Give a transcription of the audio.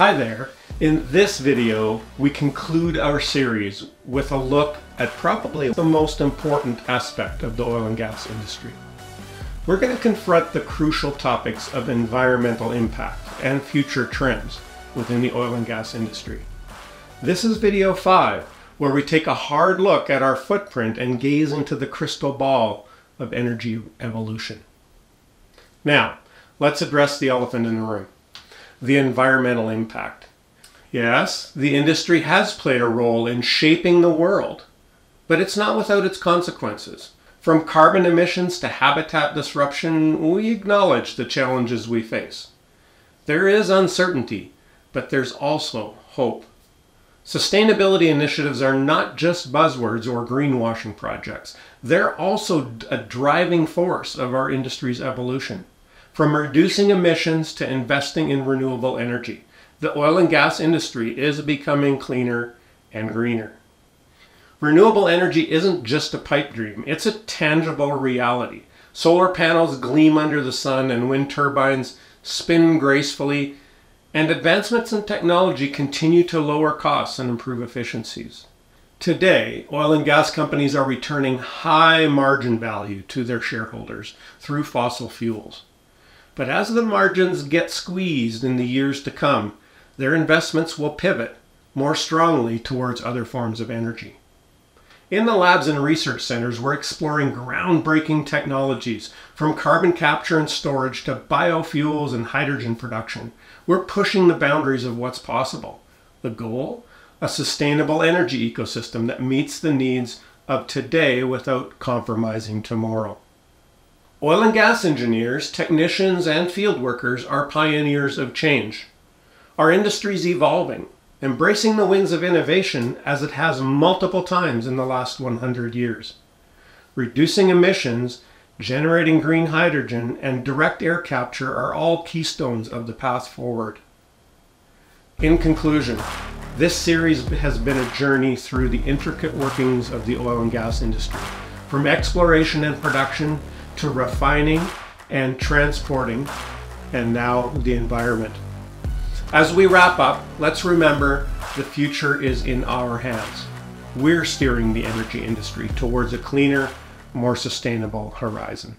Hi there. In this video, we conclude our series with a look at probably the most important aspect of the oil and gas industry. We're going to confront the crucial topics of environmental impact and future trends within the oil and gas industry. This is video 5, where we take a hard look at our footprint and gaze into the crystal ball of energy evolution. Now, let's address the elephant in the room the environmental impact. Yes, the industry has played a role in shaping the world, but it's not without its consequences. From carbon emissions to habitat disruption, we acknowledge the challenges we face. There is uncertainty, but there's also hope. Sustainability initiatives are not just buzzwords or greenwashing projects. They're also a driving force of our industry's evolution. From reducing emissions to investing in renewable energy, the oil and gas industry is becoming cleaner and greener. Renewable energy isn't just a pipe dream, it's a tangible reality. Solar panels gleam under the sun and wind turbines spin gracefully, and advancements in technology continue to lower costs and improve efficiencies. Today, oil and gas companies are returning high margin value to their shareholders through fossil fuels. But as the margins get squeezed in the years to come, their investments will pivot more strongly towards other forms of energy. In the labs and research centers, we're exploring groundbreaking technologies from carbon capture and storage to biofuels and hydrogen production. We're pushing the boundaries of what's possible. The goal? A sustainable energy ecosystem that meets the needs of today without compromising tomorrow. Oil and gas engineers, technicians, and field workers are pioneers of change. Our industry is evolving, embracing the winds of innovation as it has multiple times in the last 100 years. Reducing emissions, generating green hydrogen, and direct air capture are all keystones of the path forward. In conclusion, this series has been a journey through the intricate workings of the oil and gas industry, from exploration and production to refining and transporting, and now the environment. As we wrap up, let's remember the future is in our hands. We're steering the energy industry towards a cleaner, more sustainable horizon.